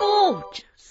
gorgeous.